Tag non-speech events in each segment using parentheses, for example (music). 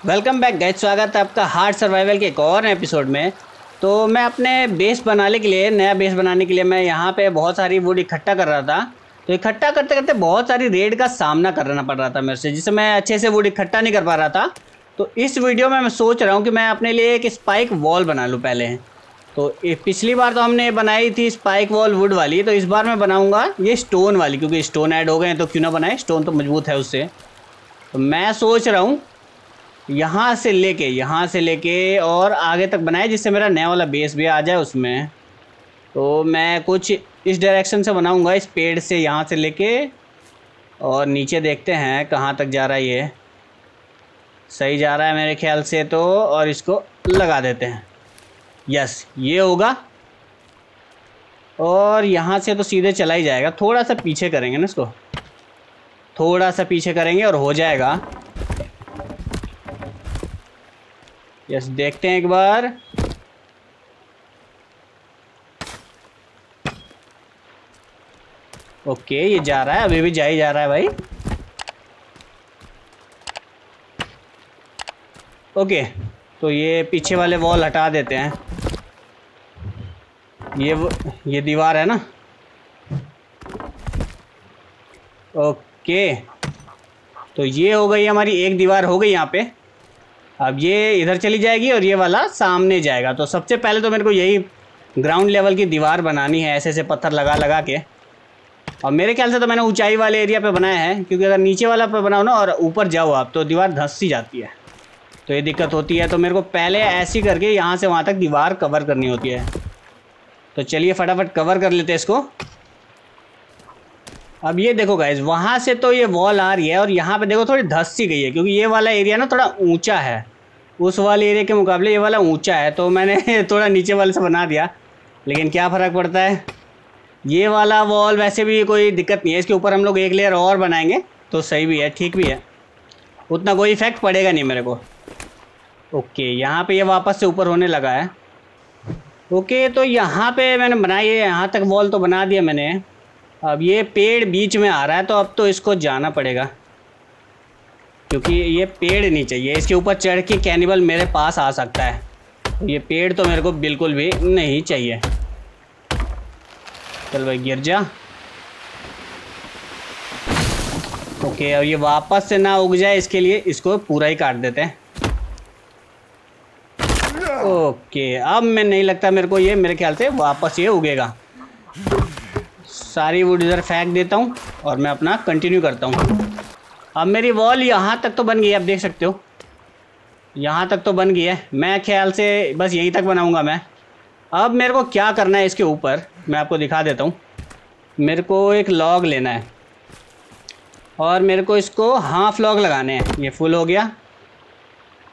Welcome back guys, स्वागत है आपका हार्ड सर्वाइवल के एक और एपिसोड में। तो मैं अपने बेस बनाने के लिए, नया बेस बनाने के लिए मैं यहाँ पे बहुत सारी वुड इकट्ठा कर रहा था। तो इकट्ठा करते करते बहुत सारी रेड का सामना करना पड़ रहा था मेरे से, जिससे मैं अच्छे से वुड इकट्ठा नहीं कर पा रहा था। तो इस वीडियो में मैं सोच रहा हूँ कि मैं अपने लिए एक स्पाइक वॉल बना लूँ पहले। तो पिछली बार तो हमने बनाई थी स्पाइक वॉल वुड वाली तो इस बार मैं बनाऊँगा ये स्टोन वाली, क्योंकि स्टोन ऐड हो गए हैं तो क्यों ना बनाए? स्टोन तो मज़बूत है उससे। तो मैं सोच रहा हूँ यहाँ से लेके, यहाँ से लेके और आगे तक बनाए, जिससे मेरा नया वाला बेस भी आ जाए उसमें। तो मैं कुछ इस डायरेक्शन से बनाऊँगा, इस पेड़ से यहाँ से लेके और नीचे देखते हैं कहाँ तक जा रहा है ये। सही जा रहा है मेरे ख्याल से तो और इसको लगा देते हैं। यस ये होगा। और यहाँ से तो सीधे चला ही जाएगा। थोड़ा सा पीछे करेंगे ना इसको। थोड़ा सा पीछे करेंगे और हो जाएगा। यस, देखते हैं एक बार। ओके, ये जा रहा है, अभी भी जा ही जा रहा है भाई। ओके तो ये पीछे वाले वॉल हटा देते हैं। ये ये दीवार है ना? ओके तो ये हो गई हमारी, एक दीवार हो गई यहाँ पे। अब ये इधर चली जाएगी और ये वाला सामने जाएगा। तो सबसे पहले तो मेरे को यही ग्राउंड लेवल की दीवार बनानी है, ऐसे ऐसे पत्थर लगा लगा के। और मेरे ख्याल से तो मैंने ऊंचाई वाले एरिया पे बनाया है, क्योंकि अगर नीचे वाला पे बनाओ ना और ऊपर जाओ आप तो दीवार धंस सी जाती है। तो ये दिक्कत होती है तो मेरे को पहले ऐसी करके यहाँ से वहाँ तक दीवार कवर करनी होती है। तो चलिए फटाफट कवर कर लेते हैं इसको। अब ये देखो गाइज़ वहाँ से तो ये वॉल आ रही है और यहाँ पे देखो थोड़ी धस सी गई है, क्योंकि ये वाला एरिया ना थोड़ा ऊँचा है। उस वाले एरिया के मुकाबले ये वाला ऊँचा है तो मैंने (laughs) थोड़ा नीचे वाले से बना दिया। लेकिन क्या फ़र्क पड़ता है? ये वाला वॉल वैसे भी कोई दिक्कत नहीं है, इसके ऊपर हम लोग एक लेयर और बनाएँगे तो सही भी है, ठीक भी है। उतना कोई इफ़ेक्ट पड़ेगा नहीं मेरे को। ओके, यहाँ पे ये वापस से ऊपर होने लगा है। ओके तो यहाँ पे मैंने बनाई है, यहाँ तक वॉल तो बना दिया मैंने। अब ये पेड़ बीच में आ रहा है तो अब तो इसको जाना पड़ेगा। क्योंकि ये पेड़ नहीं चाहिए। इसके ऊपर चढ़ के कैनिबल मेरे पास आ सकता है। ये पेड़ तो मेरे को बिल्कुल भी नहीं चाहिए। चल भाई, गिर जा। ओके, अब ये वापस से ना उग जाए, इसके लिए इसको पूरा ही काट देते हैं। ओके, अब मैं नहीं लगता मेरे को ये, मेरे ख्याल से वापस ये उगेगा। सारी वुड इधर फेंक देता हूँ और मैं अपना कंटिन्यू करता हूँ। अब मेरी वॉल यहाँ तक तो बन गई है, आप देख सकते हो। यहाँ तक तो बन गई है। मैं ख्याल से बस यहीं तक बनाऊँगा मैं। अब मेरे को क्या करना है इसके ऊपर, मैं आपको दिखा देता हूँ। मेरे को एक लॉग लेना है। और मेरे को इसको हाफ़ लॉग लगाने हैं। ये फुल हो गया।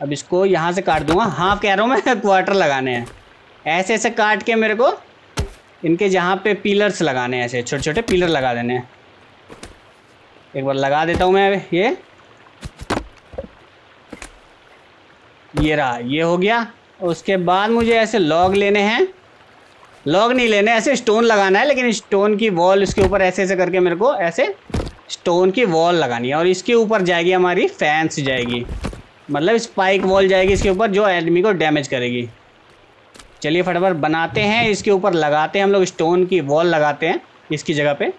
अब इसको यहाँ से काट दूँगा। हाफ़ कह रहा हूँ मैं (laughs) क्वार्टर लगाने हैं। ऐसे ऐसे काट के मेरे को इनके जहाँ पे पिलर्स लगाने हैं, ऐसे छोटे छोटे पिलर लगा देने हैं। एक बार लगा देता हूँ मैं ये। ये रहा, ये हो गया। उसके बाद मुझे ऐसे लॉग लेने हैं। लॉग नहीं लेने, ऐसे स्टोन लगाना है, लेकिन स्टोन की वॉल इसके ऊपर ऐसे ऐसे करके मेरे को ऐसे स्टोन की वॉल लगानी है, और इसके ऊपर जाएगी हमारी फैंस जाएगी। मतलब स्पाइक वॉल जाएगी इसके ऊपर, जो एडमी को डैमेज करेगी। चलिए फटाफट बनाते हैं, इसके ऊपर लगाते हैं हम लोग स्टोन की वॉल लगाते हैं, इसकी जगह पे।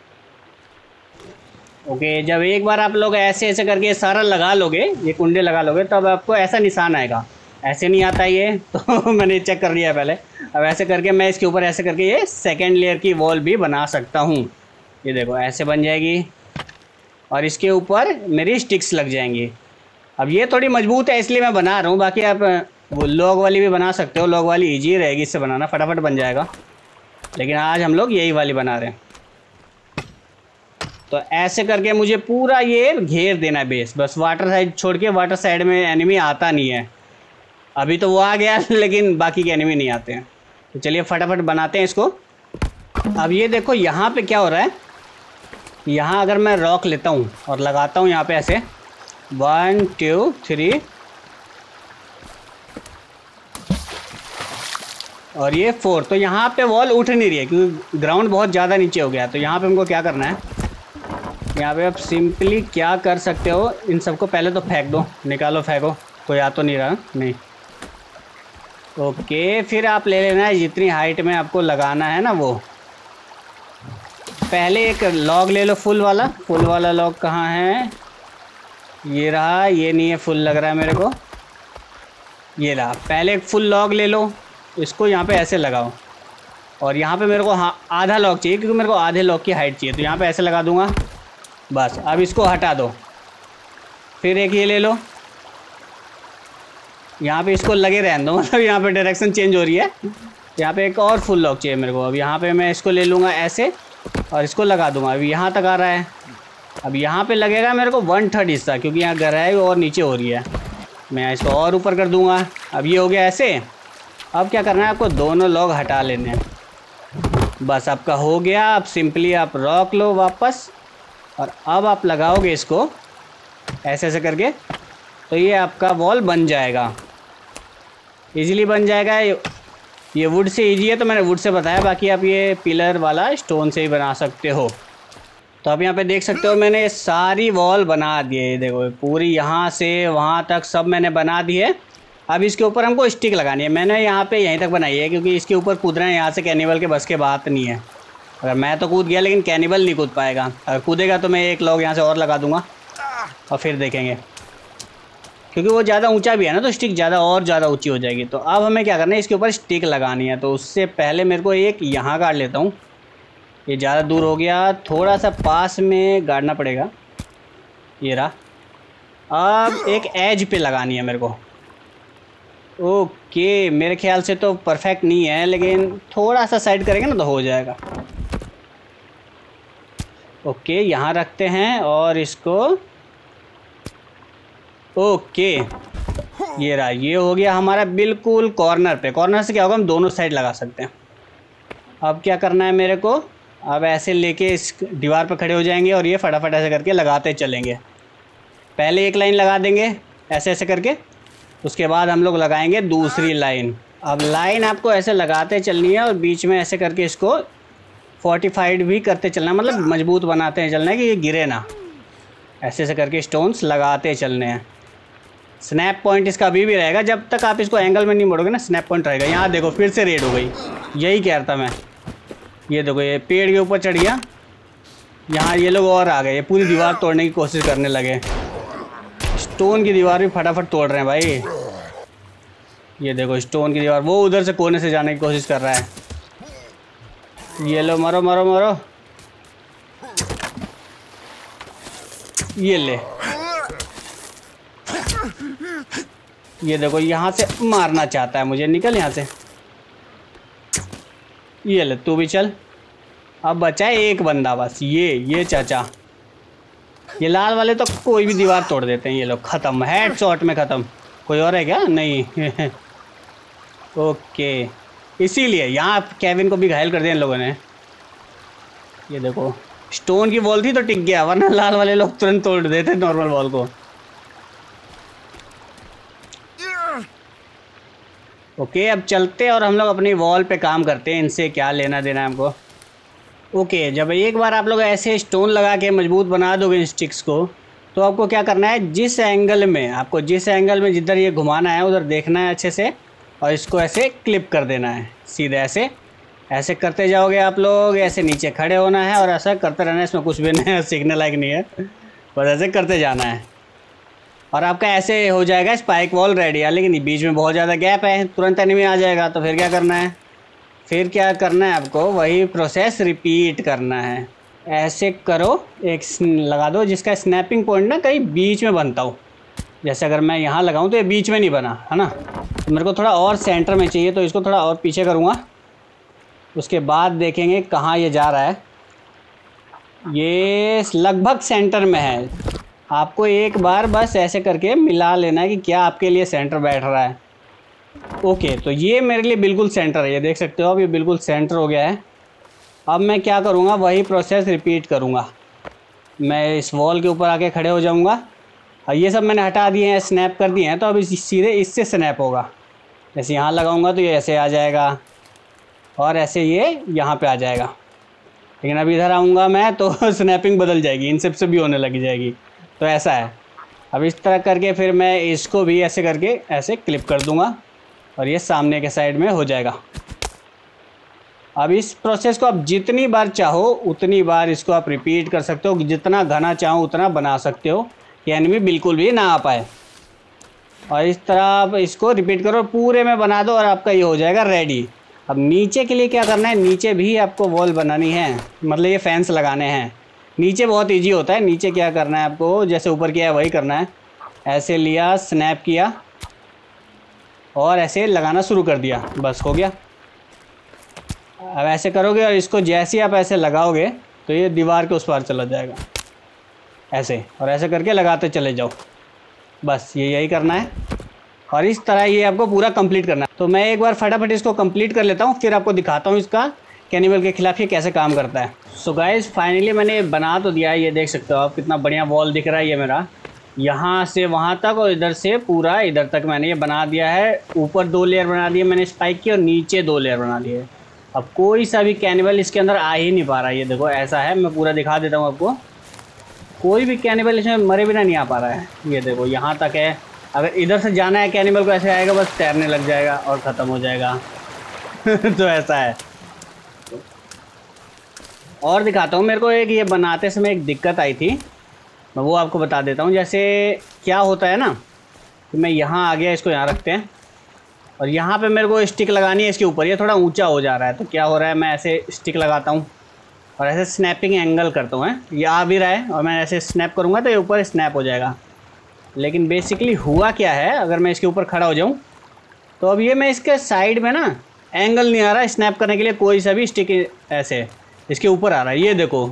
ओके, जब एक बार आप लोग ऐसे ऐसे करके सारा लगा लोगे, ये कुंडे लगा लोगे, तब आपको ऐसा निशान आएगा। ऐसे नहीं आता ये (laughs) तो मैंने चेक कर लिया पहले। अब ऐसे करके मैं इसके ऊपर ऐसे करके ये सेकेंड लेयर की वॉल भी बना सकता हूँ। ये देखो, ऐसे बन जाएगी। और इसके ऊपर मेरी स्टिक्स लग जाएँगी। अब ये थोड़ी मज़बूत है, इसलिए मैं बना रहा हूँ। बाकी आप, वो लॉग वाली भी बना सकते हो। लॉग वाली ईजी रहेगी, इससे बनाना फटाफट बन जाएगा। लेकिन आज हम लोग यही वाली बना रहे हैं। तो ऐसे करके मुझे पूरा ये घेर देना है बेस बस वाटर साइड छोड़ के वाटर साइड में एनिमी आता नहीं है। अभी तो वो आ गया, (laughs) लेकिन बाकी के एनिमी नहीं आते हैं। तो चलिए फटाफट बनाते हैं इसको। अब ये देखो, यहाँ पे क्या हो रहा है? यहाँ अगर मैं रॉक लेता हूँ और लगाता हूँ यहाँ पे ऐसे। वन टू थ्री और ये फोर तो यहाँ पे वॉल उठ नहीं रही है, क्योंकि ग्राउंड बहुत ज़्यादा नीचे हो गया तो यहाँ पे हमको क्या करना है? यहाँ पे आप सिंपली क्या कर सकते हो, इन सबको पहले तो फेंक दो, निकालो, फेंको, कोई आ तो नहीं रहा, नहीं। ओके फिर आप ले लेना है, जितनी हाइट में आपको लगाना है ना वो। पहले एक लॉग ले लो फुल वाला। फुल वाला लॉग कहाँ है? ये रहा, ये नहीं है फुल लग रहा है मेरे को। ये रहा, पहले एक फुल लॉग ले लो, इसको यहाँ पे ऐसे लगाओ। और यहाँ पे मेरे को हाँ आधा लॉक चाहिए, क्योंकि मेरे को आधे लॉक की हाइट चाहिए तो यहाँ पे ऐसे लगा दूँगा। बस, अब इसको हटा दो। फिर एक ये ले लो। यहाँ पे इसको लगे रहने दो (laughs) मतलब यहाँ पे डायरेक्शन चेंज हो रही है। यहाँ पे एक और फुल लॉक चाहिए मेरे को। अब यहाँ पे मैं इसको ले लूँगा ऐसे, और इसको लगा दूँगा। अभी यहाँ तक आ रहा है। अब यहाँ पे लगेगा मेरे को वन थर्ड हिस्सा क्योंकि यहाँ गहराई और नीचे हो रही है। मैं इसको और ऊपर कर दूँगा। अब ये हो गया ऐसे। अब क्या करना है, आपको दोनों लॉग हटा लेने बस आपका हो गया। आप सिंपली आप रॉक लो वापस। और अब आप लगाओगे इसको, ऐसे ऐसे करके तो ये आपका वॉल बन जाएगा। इजीली बन जाएगा। ये वुड से इजी है तो मैंने वुड से बताया, बाकी आप ये पिलर वाला स्टोन से ही बना सकते हो। तो आप यहाँ पे देख सकते हो, मैंने ये सारी वॉल बना दी है देखो, पूरी यहाँ से वहाँ तक सब मैंने बना दी है अब इसके ऊपर हमको स्टिक लगानी है। मैंने यहाँ पे यहीं तक बनाई है, क्योंकि इसके ऊपर कूदना यहाँ से कैनिवल के बस के बात नहीं है। अगर मैं तो कूद गया, लेकिन कैनिबल नहीं कूद पाएगा। अगर कूदेगा तो मैं एक लॉग यहाँ से और लगा दूँगा और फिर देखेंगे। क्योंकि वो ज़्यादा ऊँचा भी है ना तो स्टिक ज़्यादा और ज़्यादा ऊँची हो जाएगी। तो अब हमें क्या करना है, इसके ऊपर स्टिक लगानी है। तो उससे पहले मेरे को एक यहाँ काट लेता हूँ। ये ज़्यादा दूर हो गया थोड़ा सा पास में गाड़ना पड़ेगा। ये रहा। अब एक एज पे लगानी है मेरे को। ओके मेरे ख्याल से तो परफेक्ट नहीं है, लेकिन थोड़ा सा साइड करेंगे ना तो हो जाएगा। ओके, यहाँ रखते हैं और इसको ओके। ये रहा, ये हो गया हमारा बिल्कुल कॉर्नर पे। कॉर्नर से क्या होगा, हम दोनों साइड लगा सकते हैं। अब क्या करना है मेरे को? अब ऐसे लेके इस दीवार पर खड़े हो जाएँगे और ये फटाफट ऐसे करके लगाते चलेंगे। पहले एक लाइन लगा देंगे, ऐसे ऐसे करके। उसके बाद हम लोग लगाएँगे दूसरी लाइन अब लाइन आपको ऐसे लगाते चलनी है और बीच में ऐसे करके इसको फोर्टिफाइड भी करते चलना मतलब मज़बूत बनाते हैं चलना है कि ये गिरे ना। ऐसे ऐसे करके स्टोन्स लगाते चलने हैं। स्नैप पॉइंट इसका अभी भी रहेगा जब तक आप इसको एंगल में नहीं मोड़ोगे ना स्नैप पॉइंट रहेगा। यहाँ देखो फिर से रेड हो गई। यही कह रहा था मैं। ये देखो ये पेड़ के ऊपर चढ़ गया। यहाँ ये लोग और आ गए। ये पूरी दीवार तोड़ने की कोशिश करने लगे। स्टोन की दीवार भी फटाफट तोड़ रहे हैं भाई। ये देखो स्टोन की दीवार वो उधर से कोने से जाने की कोशिश कर रहा है। ये लो, मारो मारो मारो। ये ले। ये देखो, यहाँ से मारना चाहता है मुझे। निकल यहाँ से। ये ले, तू भी चल। अब बचा है एक बंदा बस। ये ये चाचा। ये लाल वाले तो कोई भी दीवार तोड़ देते हैं। ये लोग ख़त्म। हेड शॉट में ख़त्म। कोई और है क्या? नहीं। (laughs) ओके। इसीलिए, यहाँ कैबिन को भी घायल कर दिया इन लोगों ने। ये देखो स्टोन की बॉल थी तो टिक गया, वरना लाल वाले लोग तुरंत तोड़ देते नॉर्मल बॉल को। ओके अब चलते और हम लोग अपनी वॉल पे काम करते हैं, इनसे क्या लेना देना है हमको। ओके जब एक बार आप लोग ऐसे स्टोन लगा के मज़बूत बना दोगे इन स्टिक्स को तो आपको क्या करना है, जिस एंगल में, आपको जिस एंगल में जिधर ये घुमाना है, उधर देखना है अच्छे से। और इसको ऐसे क्लिप कर देना है। सीधे ऐसे। ऐसे करते जाओगे आप लोग, ऐसे नीचे खड़े होना है और ऐसा करते रहना है, इसमें कुछ भी नहीं है सीखने लायक नहीं है। बस ऐसे करते जाना है। और आपका ऐसे हो जाएगा स्पाइक वॉल रेडी है लेकिन बीच में बहुत ज़्यादा गैप है, तुरंत एनिमी आ जाएगा तो फिर क्या करना है? फिर क्या करना है आपको? वही प्रोसेस रिपीट करना है। ऐसे करो, एक लगा दो, जिसका स्नैपिंग पॉइंट ना कहीं बीच में बनता हो। जैसे अगर मैं यहाँ लगाऊँ तो ये बीच में नहीं बना, है ना? तो मेरे को थोड़ा और सेंटर में चाहिए तो इसको थोड़ा और पीछे करूँगा। उसके बाद देखेंगे कहाँ ये जा रहा है। ये लगभग सेंटर में है। आपको एक बार बस ऐसे करके मिला लेना है कि क्या आपके लिए सेंटर बैठ रहा है। ओके तो ये मेरे लिए बिल्कुल सेंटर है। ये देख सकते हो, अब ये बिल्कुल सेंटर हो गया है। अब मैं क्या करूँगा, वही प्रोसेस रिपीट करूँगा। मैं इस वॉल के ऊपर आके खड़े हो जाऊँगा। और ये सब मैंने हटा दिए हैं स्नैप कर दिए हैं तो अब इस सीधे इससे स्नैप होगा। जैसे यहाँ लगाऊँगा तो ये ऐसे आ जाएगा और ऐसे ये यहाँ पे आ जाएगा। लेकिन अब इधर आऊँगा मैं तो (laughs) स्नैपिंग बदल जाएगी, इन सबसे भी होने लग जाएगी। तो ऐसा है। अब इस तरह करके फिर मैं इसको भी ऐसे करके ऐसे क्लिप कर दूँगा और ये सामने के साइड में हो जाएगा। अब इस प्रोसेस को आप जितनी बार चाहो, उतनी बार इसको आप रिपीट कर सकते हो। जितना घना चाहो, उतना बना सकते हो। कि एनिमी बिल्कुल भी ना आ पाए। और इस तरह आप इसको रिपीट करो, पूरे में बना दो और आपका ये हो जाएगा रेडी अब नीचे के लिए क्या करना है? नीचे भी आपको वॉल बनानी है। मतलब ये फैंस लगाने हैं। नीचे बहुत इजी होता है। नीचे क्या करना है आपको? जैसे ऊपर किया है, वही करना है। ऐसे लिया स्नैप किया। और ऐसे लगाना शुरू कर दिया। बस, हो गया। अब ऐसे करोगे और इसको जैसे ही आप ऐसे लगाओगे तो ये दीवार के उस पार चला जाएगा। ऐसे और ऐसे करके लगाते चले जाओ। बस, ये यही करना है। और इस तरह ये आपको पूरा कंप्लीट करना है। तो मैं एक बार फटाफट इसको कंप्लीट कर लेता हूँ, फिर आपको दिखाता हूँ इसका कैनिबल के खिलाफ ये कैसे काम करता है। सो गाइज़ फाइनली मैंने बना तो दिया है ये देख सकते हो आप कितना बढ़िया वॉल दिख रहा है ये मेरा। यहाँ से वहाँ तक और इधर से पूरा, इधर तक मैंने ये बना दिया है। ऊपर दो लेयर बना दिए मैंने स्पाइक की और नीचे दो लेयर बना दिए। अब कोई सा भी कैनिबल इसके अंदर आ ही नहीं पा रहा ये देखो, ऐसा है, मैं पूरा दिखा देता हूँ आपको। कोई भी कैनिबल इसमें मरे बिना नहीं आ पा रहा है। ये देखो, यहाँ तक है। अगर इधर से जाना है कैनिबल को, ऐसे आएगा, बस तैरने लग जाएगा और ख़त्म हो जाएगा। (laughs) तो ऐसा है। और दिखाता हूँ, मेरे को एक ये बनाते समय एक दिक्कत आई थी। मैं वो आपको बता देता हूँ, जैसे क्या होता है ना, कि मैं यहाँ आ गया, इसको यहाँ रखते हैं। और यहाँ पे मेरे को स्टिक लगानी है, इसके ऊपर। ये थोड़ा ऊँचा हो जा रहा है तो क्या हो रहा है, मैं ऐसे स्टिक लगाता हूँ। और ऐसे स्नैपिंग एंगल करता हूँ ये आ भी रहा है और मैं ऐसे स्नैप करूँगा तो ये ऊपर स्नैप हो जाएगा। लेकिन बेसिकली हुआ क्या है, अगर मैं इसके ऊपर खड़ा हो जाऊँ तो अब ये मैं इसके साइड में ना एंगल नहीं आ रहा स्नैप करने के लिए, कोई सा भी स्टिक ऐसे इसके ऊपर आ रहा है। ये देखो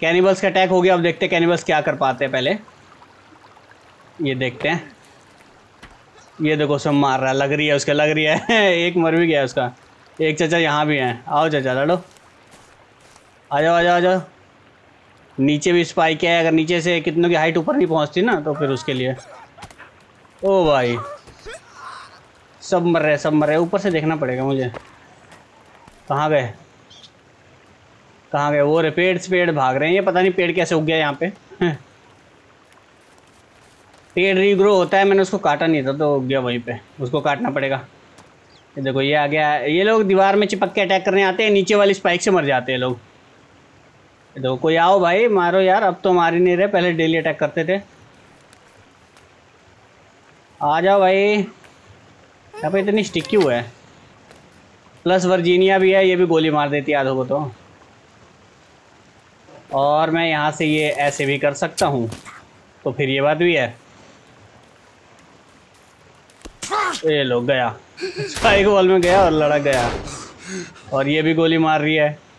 कैनिबल्स का अटैक हो गया। अब देखते हैं कैनिबल्स क्या कर पाते हैं पहले। ये देखते हैं। ये देखो, सब मार रहा है। लग रही है उसका, लग रही है। (laughs) एक मर भी गया उसका। एक चाचा यहाँ भी है। आओ चाचा, लड़ो। आ जाओ आ जाओ आ जाओ नीचे भी स्पाइक है, अगर नीचे से कितनों की हाइट ऊपर नहीं पहुँचती ना तो फिर उसके लिए। ओ भाई। सब मर रहे, सब मर रहे। ऊपर से देखना पड़ेगा मुझे। कहाँ गए? कहाँ गए? वो रे पेड़ से पेड़ भाग रहे हैं। ये पता नहीं पेड़ कैसे उग गया यहाँ पे। पेड़ रीग्रो होता है, मैंने उसको काटा नहीं था तो उग गया वहीं पे। उसको काटना पड़ेगा। ये देखो, ये आ गया। ये लोग दीवार में चिपक के अटैक करने आते हैं, नीचे वाली स्पाइक से मर जाते हैं लोग। देखो, कोई आओ भाई, मारो यार। अब तो मार ही नहीं रहे, पहले डेली अटैक करते थे। आ जाओ भाई। यहाँ पे इतनी स्टिक क्यों है। प्लस वर्जीनिया भी है, ये भी गोली मार देती है आधों को तो। और मैं यहाँ से ये ऐसे भी कर सकता हूँ। तो फिर ये बात भी है। ये लो गया। (laughs) स्पाइक वॉल में गया और लड़क गया। और ये भी गोली मार रही है।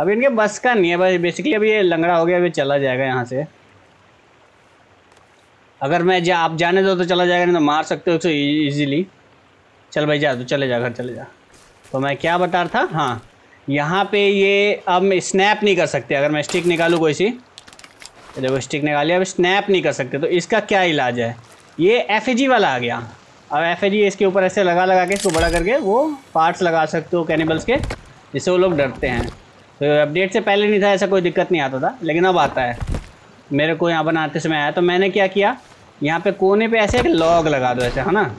अब इनके बस का नहीं है भाई बेसिकली अभी ये लंगड़ा हो गया, अभी चला जाएगा यहाँ से। अगर मैं जा, आप जाने दो तो चला जाएगा, नहीं तो मार सकते हो तो ईजीली चल भाई, जा तो चले जा, घर चले जा। तो मैं क्या बता रहा था? हाँ यहाँ पे ये अब स्नैप नहीं कर सकते, अगर मैं स्टिक निकालूँ कोई सी। देखो स्टिक निकाली, अब स्नैप नहीं कर सकते तो इसका क्या इलाज है? ये एफ़ वाला आ गया। अब एफ़ इसके ऊपर ऐसे लगा लगा के, इसको बड़ा करके वो पार्ट्स लगा सकते हो कैनिबल्स के, जिससे वो लोग डरते हैं। तो अपडेट से पहले नहीं था, ऐसा कोई दिक्कत नहीं आता था, लेकिन अब आता है। मेरे को यहाँ बनाते समय आया तो मैंने क्या किया, यहाँ पे कोने पे ऐसे एक लॉग लगा दो, ऐसे, है ना?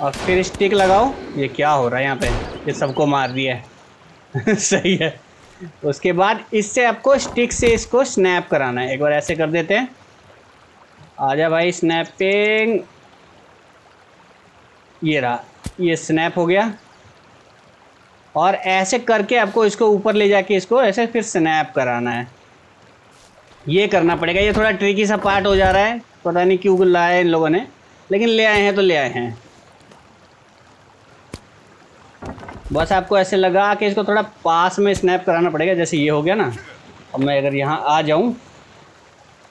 और फिर स्टिक लगाओ, ये क्या हो रहा है यहाँ पे? ये सबको मार दिया है। (laughs) सही है। उसके बाद इससे आपको स्टिक से इसको स्नैप कराना है। एक बार ऐसे कर देते हैं। आजा भाई स्नैपिंग ये रहा। ये स्नैप हो गया। और ऐसे करके आपको इसको ऊपर ले जाके इसको ऐसे फिर स्नैप कराना है। ये करना पड़ेगा। ये थोड़ा ट्रिकी सा पार्ट हो जा रहा है। पता नहीं क्यों लाए इन लोगों ने। लेकिन ले आए हैं तो ले आए हैं। बस आपको ऐसे लगा कि इसको थोड़ा पास में स्नैप कराना पड़ेगा, जैसे ये हो गया ना। अब मैं अगर यहाँ आ जाऊँ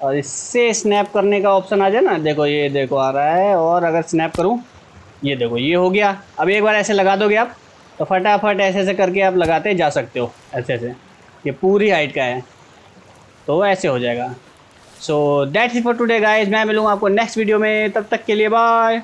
और इससे स्नैप करने का ऑप्शन आ जाए ना, देखो ये देखो आ रहा है और अगर स्नैप करूँ, ये देखो, ये हो गया। अब एक बार ऐसे लगा दोगे आप। तो फटाफट ऐसे ऐसे करके आप लगाते जा सकते हो, ऐसे ऐसे। ये पूरी हाइट का है। तो ऐसे हो जाएगा। So that's for today guys मैं मिलूँगा आपको नेक्स्ट वीडियो में। तब तक के लिए बाय